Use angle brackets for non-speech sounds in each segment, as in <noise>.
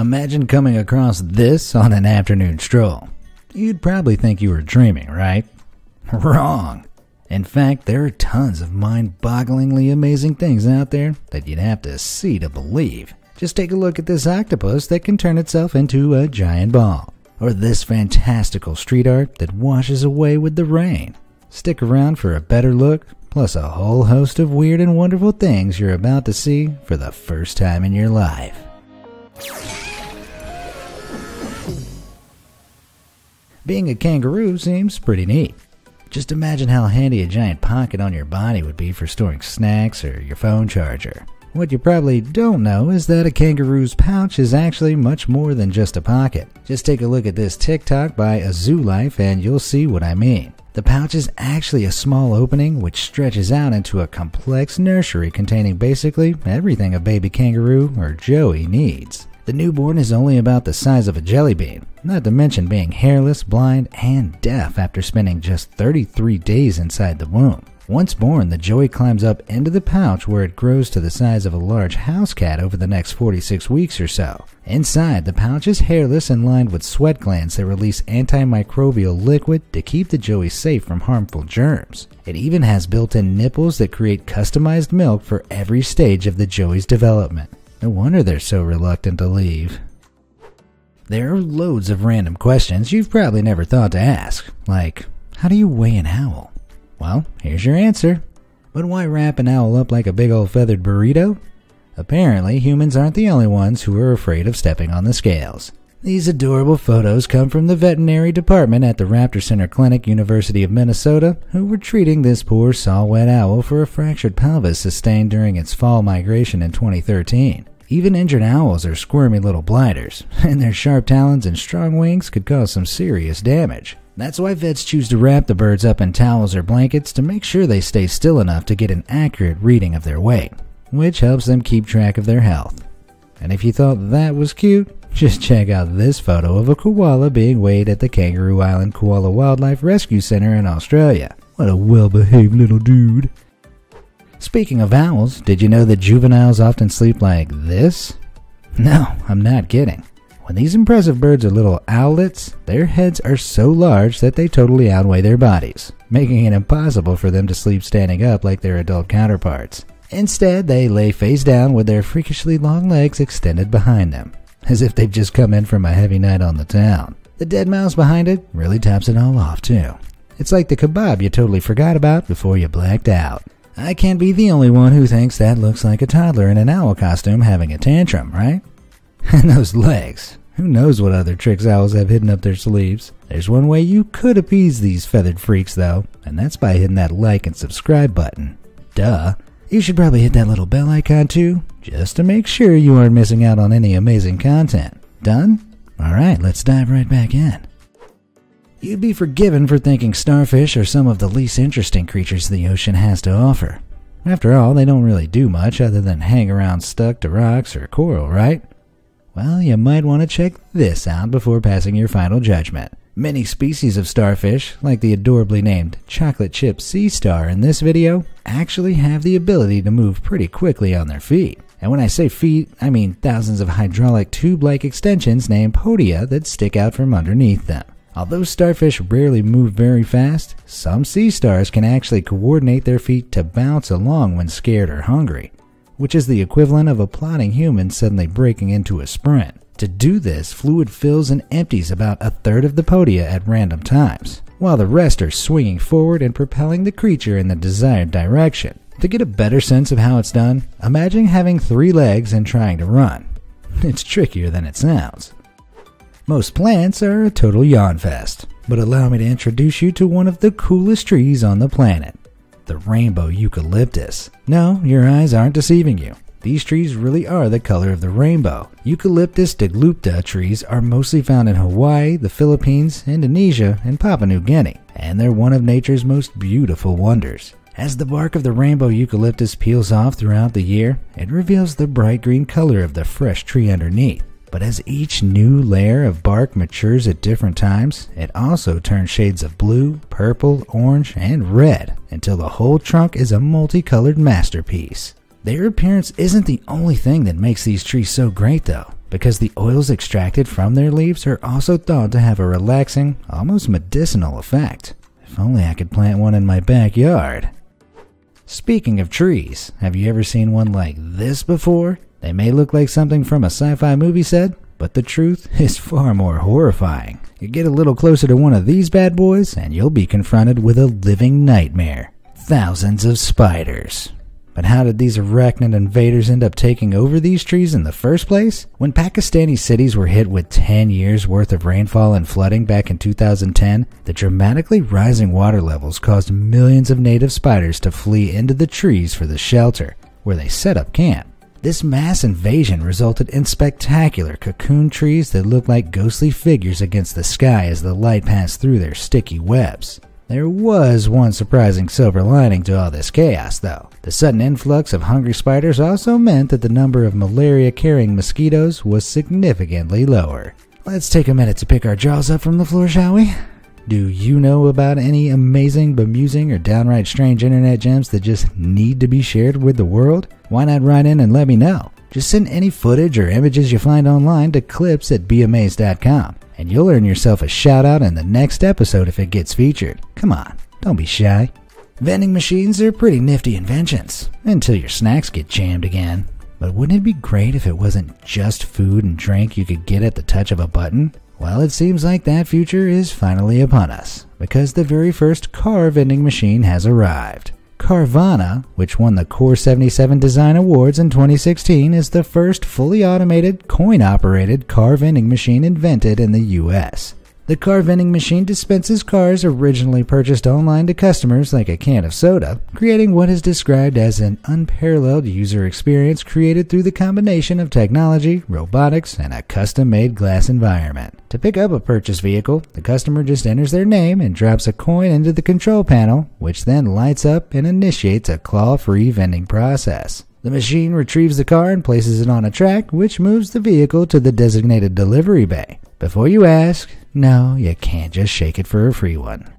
Imagine coming across this on an afternoon stroll. You'd probably think you were dreaming, right? <laughs> Wrong. In fact, there are tons of mind bogglingly amazing things out there that you'd have to see to believe. Just take a look at this octopus that can turn itself into a giant ball, or this fantastical street art that washes away with the rain. Stick around for a better look, plus a whole host of weird and wonderful things you're about to see for the first time in your life. Being a kangaroo seems pretty neat. Just imagine how handy a giant pocket on your body would be for storing snacks or your phone charger. What you probably don't know is that a kangaroo's pouch is actually much more than just a pocket. Just take a look at this TikTok by a zoo life and you'll see what I mean. The pouch is actually a small opening which stretches out into a complex nursery containing basically everything a baby kangaroo or joey needs. The newborn is only about the size of a jelly bean, not to mention being hairless, blind, and deaf after spending just 33 days inside the womb. Once born, the joey climbs up into the pouch where it grows to the size of a large house cat over the next 46 weeks or so. Inside, the pouch is hairless and lined with sweat glands that release antimicrobial liquid to keep the joey safe from harmful germs. It even has built in nipples that create customized milk for every stage of the joey's development. No wonder they're so reluctant to leave. There are loads of random questions you've probably never thought to ask, like, how do you weigh an owl? Well, here's your answer. But why wrap an owl up like a big old feathered burrito? Apparently, humans aren't the only ones who are afraid of stepping on the scales. These adorable photos come from the veterinary department at the Raptor Center Clinic, University of Minnesota, who were treating this poor saw-whet owl for a fractured pelvis sustained during its fall migration in 2013. Even injured owls are squirmy little blighters, <laughs> and their sharp talons and strong wings could cause some serious damage. That's why vets choose to wrap the birds up in towels or blankets to make sure they stay still enough to get an accurate reading of their weight, which helps them keep track of their health. And if you thought that was cute, <laughs> just check out this photo of a koala being weighed at the Kangaroo Island Koala Wildlife Rescue Center in Australia. What a well behaved little dude. Speaking of owls, did you know that juveniles often sleep like this? No, I'm not kidding. When these impressive birds are little owlets, their heads are so large that they totally outweigh their bodies, making it impossible for them to sleep standing up like their adult counterparts. Instead, they lay face down with their freakishly long legs extended behind them, as if they've just come in from a heavy night on the town. The dead mouse behind it really tops it all off, too. It's like the kebab you totally forgot about before you blacked out. I can't be the only one who thinks that looks like a toddler in an owl costume having a tantrum, right? <laughs> And those legs. Who knows what other tricks owls have hidden up their sleeves? There's one way you could appease these feathered freaks, though, and that's by hitting that like and subscribe button. Duh. You should probably hit that little bell icon too, just to make sure you aren't missing out on any amazing content. Done? Alright, let's dive right back in. You'd be forgiven for thinking starfish are some of the least interesting creatures the ocean has to offer. After all, they don't really do much other than hang around stuck to rocks or coral, right? Well, you might want to check this out before passing your final judgment. Many species of starfish, like the adorably named chocolate chip sea star in this video, actually have the ability to move pretty quickly on their feet. And when I say feet, I mean thousands of hydraulic tube like extensions named podia that stick out from underneath them. Although starfish rarely move very fast, some sea stars can actually coordinate their feet to bounce along when scared or hungry, which is the equivalent of a plodding human suddenly breaking into a sprint. To do this, fluid fills and empties about a third of the podia at random times, while the rest are swinging forward and propelling the creature in the desired direction. To get a better sense of how it's done, imagine having three legs and trying to run. <laughs> It's trickier than it sounds. Most plants are a total yawn fest, but allow me to introduce you to one of the coolest trees on the planet the rainbow eucalyptus. No, your eyes aren't deceiving you. These trees really are the color of the rainbow. Eucalyptus deglupta trees are mostly found in Hawaii, the Philippines, Indonesia, and Papua New Guinea, and they're one of nature's most beautiful wonders. As the bark of the rainbow eucalyptus peels off throughout the year, it reveals the bright green color of the fresh tree underneath. But as each new layer of bark matures at different times, it also turns shades of blue, purple, orange, and red until the whole trunk is a multicolored masterpiece. Their appearance isn't the only thing that makes these trees so great, though. because the oils extracted from their leaves are also thought to have a relaxing, almost medicinal effect. If only I could plant one in my backyard. Speaking of trees, have you ever seen one like this before? They may look like something from a sci fi movie set, but the truth <laughs> is far more horrifying. You get a little closer to one of these bad boys, and you'll be confronted with a living nightmare thousands of spiders. But how did these arachnid invaders end up taking over these trees in the first place? When Pakistani cities were hit with 10 years worth of rainfall and flooding back in 2010, the dramatically rising water levels caused millions of native spiders to flee into the trees for the shelter, where they set up camp. This mass invasion resulted in spectacular cocoon trees that looked like ghostly figures against the sky as the light passed through their sticky webs. There was one surprising silver lining to all this chaos, though. The sudden influx of hungry spiders also meant that the number of malaria carrying mosquitoes was significantly lower. Let's take a minute to pick our jaws up from the floor, shall we? Do you know about any amazing, bemusing, or downright strange internet gems that just need to be shared with the world? Why not write in and let me know? Just send any footage or images you find online to clips at beamazed.com and you'll earn yourself a shout out in the next episode if it gets featured. Come on, don't be shy. Vending machines are pretty nifty inventions, until your snacks get jammed again. But wouldn't it be great if it wasn't just food and drink you could get at the touch of a button? Well, it seems like that future is finally upon us, because the very first car vending machine has arrived. Carvana, which won the Core 77 Design Awards in 2016, is the first fully automated, coin operated car vending machine invented in the US. The car vending machine dispenses cars originally purchased online to customers like a can of soda, creating what is described as an unparalleled user experience created through the combination of technology, robotics, and a custom made glass environment. To pick up a purchased vehicle, the customer just enters their name and drops a coin into the control panel, which then lights up and initiates a claw free vending process. The machine retrieves the car and places it on a track, which moves the vehicle to the designated delivery bay. Before you ask, no, you can't just shake it for a free one.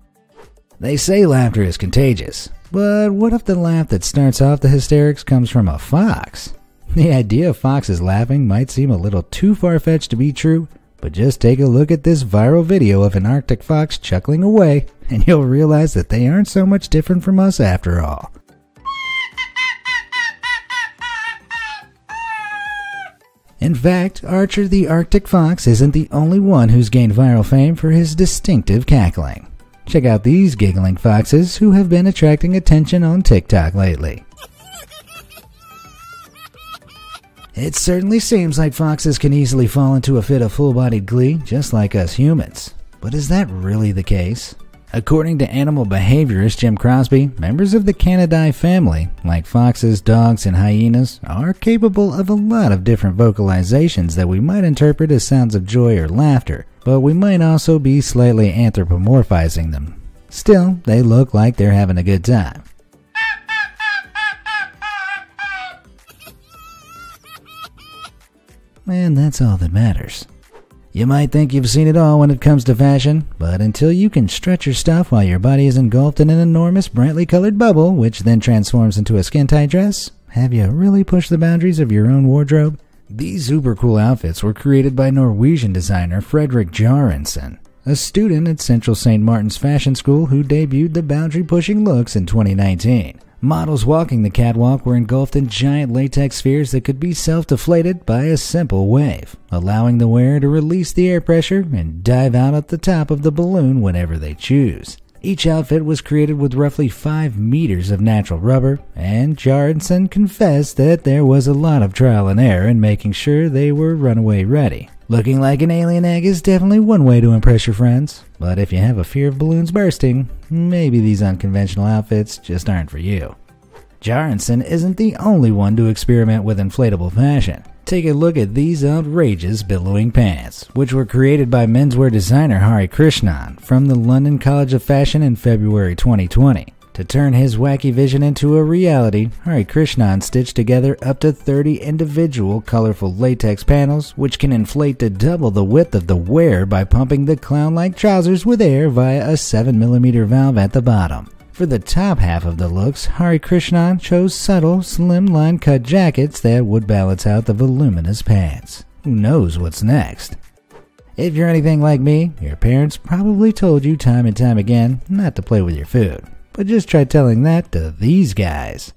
They say laughter is contagious, but what if the laugh that starts off the hysterics comes from a fox? <laughs> The idea of foxes laughing might seem a little too far fetched to be true, but just take a look at this viral video of an Arctic fox chuckling away, <laughs> and you'll realize that they aren't so much different from us after all. In fact, Archer the Arctic Fox isn't the only one who's gained viral fame for his distinctive cackling. Check out these giggling foxes who have been attracting attention on TikTok lately. It certainly seems like foxes can easily fall into a fit of full bodied glee, just like us humans. But is that really the case? According to animal behaviorist Jim Crosby, members of the Canidae family, like foxes, dogs, and hyenas, are capable of a lot of different vocalizations that we might interpret as sounds of joy or laughter, but we might also be slightly anthropomorphizing them. Still, they look like they're having a good time. <laughs> And that's all that matters. You might think you've seen it all when it comes to fashion, but until you can stretch your stuff while your body is engulfed in an enormous brightly colored bubble, which then transforms into a skin tight dress, have you really pushed the boundaries of your own wardrobe? These super cool outfits were created by Norwegian designer Fredrik Tjærandsen, a student at Central St. Martin's Fashion School who debuted the boundary pushing looks in 2019. Models walking the catwalk were engulfed in giant latex spheres that could be self deflated by a simple wave, allowing the wearer to release the air pressure and dive out at the top of the balloon whenever they choose. Each outfit was created with roughly 5 meters of natural rubber, and Tjærandsen confessed that there was a lot of trial and error in making sure they were runaway ready. Looking like an alien egg is definitely one way to impress your friends, but if you have a fear of balloons bursting, maybe these unconventional outfits just aren't for you. Tjærandsen isn't the only one to experiment with inflatable fashion. Take a look at these outrageous billowing pants, which were created by menswear designer Harikrishnan from the London College of Fashion in February 2020. To turn his wacky vision into a reality, Harikrishnan stitched together up to 30 individual colorful latex panels, which can inflate to double the width of the wearer by pumping the clown like trousers with air via a 7mm valve at the bottom. For the top half of the looks, Harikrishnan chose subtle, slim line cut jackets that would balance out the voluminous pants. who knows what's next? If you're anything like me, your parents probably told you time and time again not to play with your food. But just try telling that to these guys.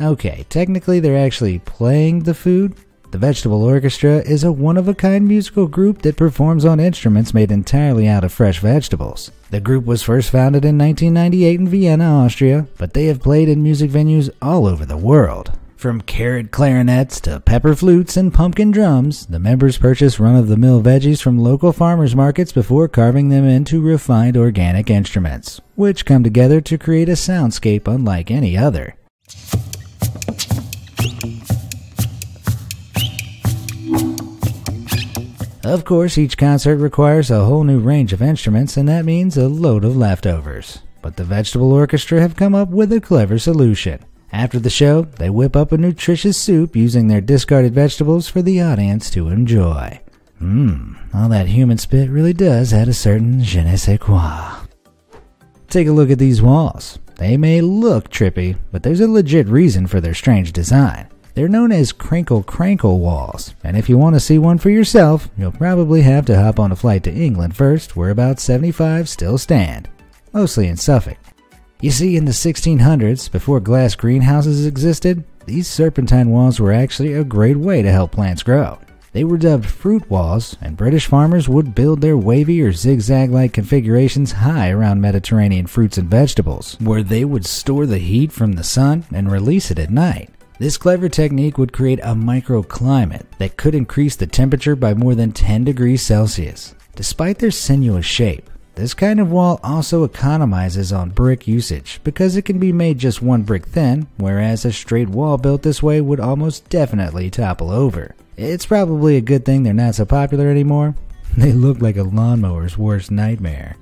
Okay, technically they're actually playing the food. The Vegetable Orchestra is a one of a kind musical group that performs on instruments made entirely out of fresh vegetables. The group was first founded in 1998 in Vienna, Austria, but they have played in music venues all over the world. From carrot clarinets to pepper flutes and pumpkin drums, the members purchase run of the mill veggies from local farmers markets before carving them into refined organic instruments, which come together to create a soundscape unlike any other. Of course, each concert requires a whole new range of instruments, and that means a load of leftovers. But the Vegetable Orchestra have come up with a clever solution. After the show, they whip up a nutritious soup using their discarded vegetables for the audience to enjoy. Mmm, all that human spit really does add a certain je ne sais quoi. Take a look at these walls. They may look trippy, but there's a legit reason for their strange design. They're known as crinkle crankle walls, and if you want to see one for yourself, you'll probably have to hop on a flight to England first, where about 75 still stand, mostly in Suffolk. You see, in the 1600s, before glass greenhouses existed, these serpentine walls were actually a great way to help plants grow. They were dubbed fruit walls, and British farmers would build their wavy or zigzag like configurations high around Mediterranean fruits and vegetables, where they would store the heat from the sun and release it at night. This clever technique would create a microclimate that could increase the temperature by more than 10 degrees Celsius. Despite their sinuous shape, this kind of wall also economizes on brick usage because it can be made just one brick thin, whereas a straight wall built this way would almost definitely topple over. It's probably a good thing they're not so popular anymore. <laughs> They look like a lawnmower's worst nightmare.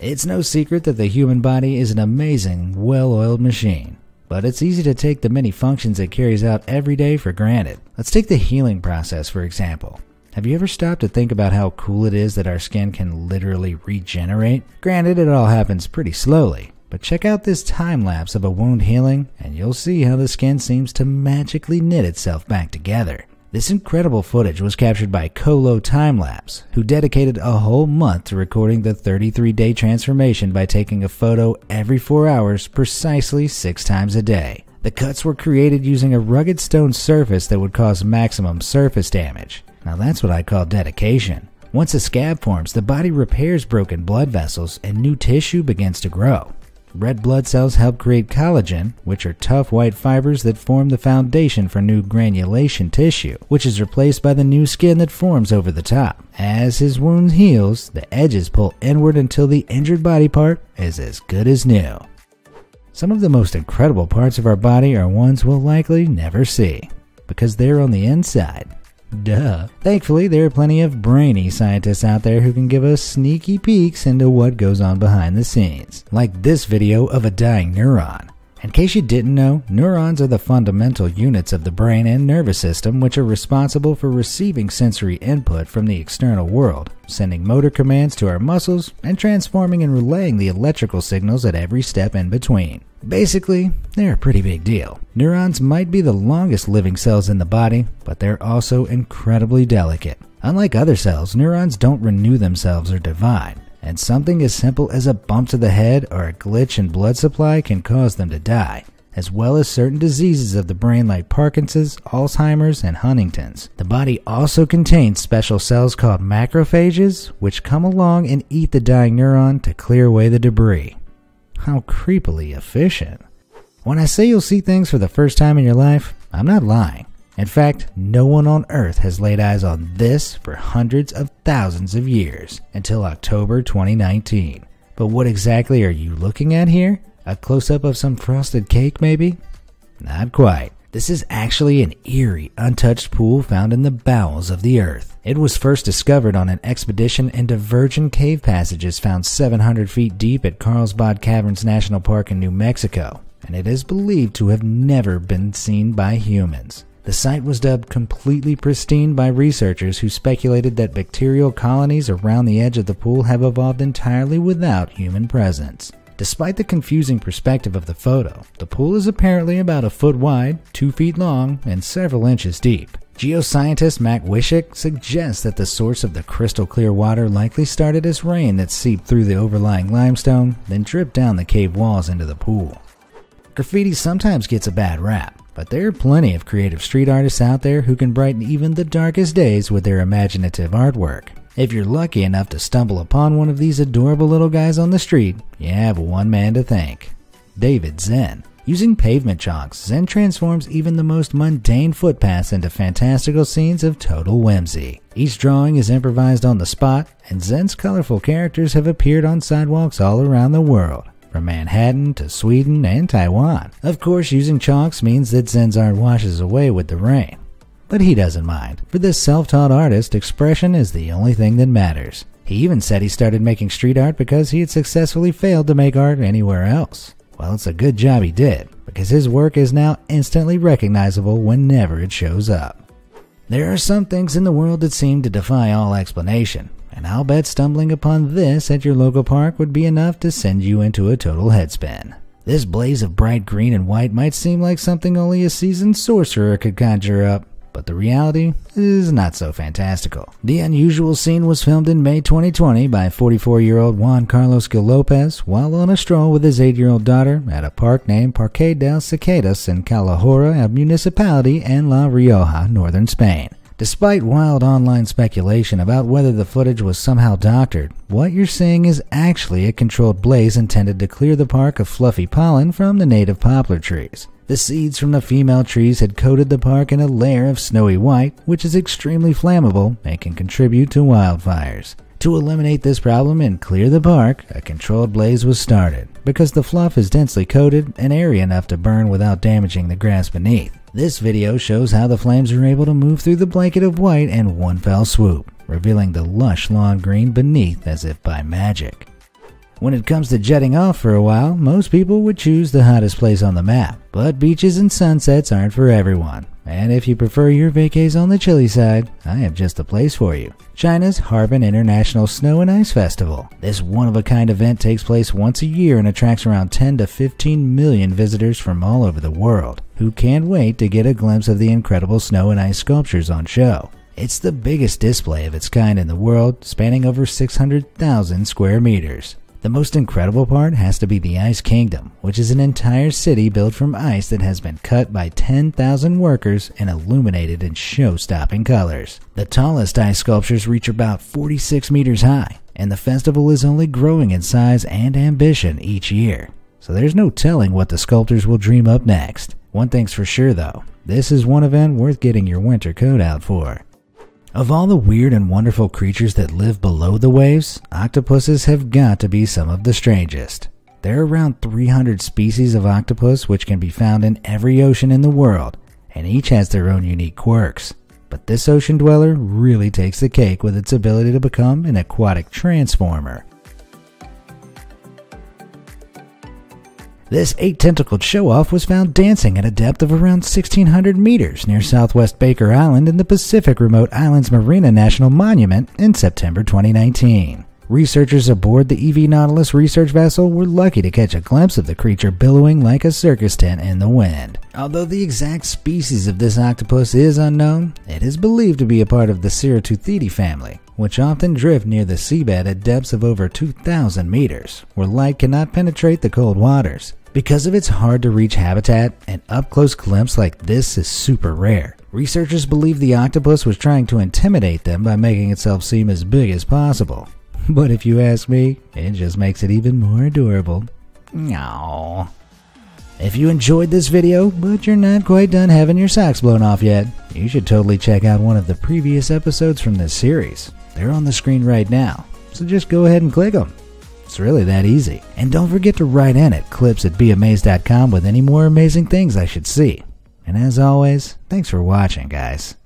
It's no secret that the human body is an amazing, well oiled machine, but it's easy to take the many functions it carries out every day for granted. Let's take the healing process, for example. Have you ever stopped to think about how cool it is that our skin can literally regenerate? Granted, it all happens pretty slowly, but check out this time lapse of a wound healing, and you'll see how the skin seems to magically knit itself back together. This incredible footage was captured by Colo Timelapse, who dedicated a whole month to recording the 33 day transformation by taking a photo every 4 hours, precisely 6 times a day. The cuts were created using a rugged stone surface that would cause maximum surface damage. Now that's what I call dedication. Once a scab forms, the body repairs broken blood vessels and new tissue begins to grow. Red blood cells help create collagen, which are tough white fibers that form the foundation for new granulation tissue, which is replaced by the new skin that forms over the top. As his wound heals, the edges pull inward until the injured body part is as good as new. Some of the most incredible parts of our body are ones we'll likely never see, because they're on the inside. Duh. Thankfully, there are plenty of brainy scientists out there who can give us sneaky peeks into what goes on behind the scenes, like this video of a dying neuron. In case you didn't know, neurons are the fundamental units of the brain and nervous system which are responsible for receiving sensory input from the external world, sending motor commands to our muscles, and transforming and relaying the electrical signals at every step in between. Basically, they're a pretty big deal. Neurons might be the longest living cells in the body, but they're also incredibly delicate. Unlike other cells, neurons don't renew themselves or divide and something as simple as a bump to the head or a glitch in blood supply can cause them to die, as well as certain diseases of the brain like Parkinson's, Alzheimer's, and Huntington's. The body also contains special cells called macrophages, which come along and eat the dying neuron to clear away the debris. How creepily efficient. When I say you'll see things for the first time in your life, I'm not lying. In fact, no one on Earth has laid eyes on this for hundreds of thousands of years until October 2019. But what exactly are you looking at here? A close up of some frosted cake, maybe? Not quite. This is actually an eerie, untouched pool found in the bowels of the earth. It was first discovered on an expedition into virgin cave passages found 700 feet deep at Carlsbad Caverns National Park in New Mexico, and it is believed to have never been seen by humans. The site was dubbed completely pristine by researchers who speculated that bacterial colonies around the edge of the pool have evolved entirely without human presence. Despite the confusing perspective of the photo, the pool is apparently about a foot wide, two feet long, and several inches deep. Geoscientist Mac Wishick suggests that the source of the crystal clear water likely started as rain that seeped through the overlying limestone, then dripped down the cave walls into the pool. Graffiti sometimes gets a bad rap, but there are plenty of creative street artists out there who can brighten even the darkest days with their imaginative artwork. If you're lucky enough to stumble upon one of these adorable little guys on the street, you have one man to thank David Zinn. Using pavement chalks, Zinn transforms even the most mundane footpaths into fantastical scenes of total whimsy. Each drawing is improvised on the spot, and Zinn's colorful characters have appeared on sidewalks all around the world from Manhattan to Sweden and Taiwan. Of course, using chalks means that Zinn's art washes away with the rain. But he doesn't mind. For this self taught artist, expression is the only thing that matters. He even said he started making street art because he had successfully failed to make art anywhere else. Well, it's a good job he did, because his work is now instantly recognizable whenever it shows up. There are some things in the world that seem to defy all explanation, and I'll bet stumbling upon this at your local park would be enough to send you into a total headspin. This blaze of bright green and white might seem like something only a seasoned sorcerer could conjure up, but the reality is not so fantastical. The unusual scene was filmed in May 2020 by 44 year old Juan Carlos Gil Lopez while on a stroll with his 8 year old daughter at a park named Parque del Cidacos in Calahorra, a municipality in La Rioja, northern Spain. Despite wild online speculation about whether the footage was somehow doctored, what you're seeing is actually a controlled blaze intended to clear the park of fluffy pollen from the native poplar trees. The seeds from the female trees had coated the park in a layer of snowy white, which is extremely flammable and can contribute to wildfires. To eliminate this problem and clear the park, a controlled blaze was started. Because the fluff is densely coated and airy enough to burn without damaging the grass beneath. This video shows how the flames are able to move through the blanket of white in one fell swoop, revealing the lush lawn green beneath as if by magic. When it comes to jetting off for a while, most people would choose the hottest place on the map, but beaches and sunsets aren't for everyone. And if you prefer your vacays on the chilly side, I have just the place for you. China's Harbin International Snow and Ice Festival. This one of a kind event takes place once a year and attracts around 10 to 15 million visitors from all over the world, who can't wait to get a glimpse of the incredible snow and ice sculptures on show. It's the biggest display of its kind in the world, spanning over 600,000 square meters. The most incredible part has to be the Ice Kingdom, which is an entire city built from ice that has been cut by 10,000 workers and illuminated in show stopping colors. The tallest ice sculptures reach about 46 meters high, and the festival is only growing in size and ambition each year. So there's no telling what the sculptors will dream up next. One thing's for sure though, this is one event worth getting your winter coat out for. Of all the weird and wonderful creatures that live below the waves, octopuses have got to be some of the strangest. There are around 300 species of octopus which can be found in every ocean in the world, and each has their own unique quirks. But this ocean dweller really takes the cake with its ability to become an aquatic transformer. This eight tentacled show off was found dancing at a depth of around 1600 meters near southwest Baker Island in the Pacific Remote Islands Marine National Monument in September 2019. Researchers aboard the EV Nautilus research vessel were lucky to catch a glimpse of the creature billowing like a circus tent in the wind. Although the exact species of this octopus is unknown, it is believed to be a part of the Ceratophidae family, which often drift near the seabed at depths of over 2,000 meters, where light cannot penetrate the cold waters. Because of its hard to reach habitat, an up close glimpse like this is super rare. Researchers believe the octopus was trying to intimidate them by making itself seem as big as possible. <laughs> But if you ask me, it just makes it even more adorable. Aww. If you enjoyed this video, but you're not quite done having your socks blown off yet, you should totally check out one of the previous episodes from this series. They're on the screen right now, so just go ahead and click them. It's really that easy. And don't forget to write in at clips at beamazed.com with any more amazing things I should see. And as always, thanks for watching, guys.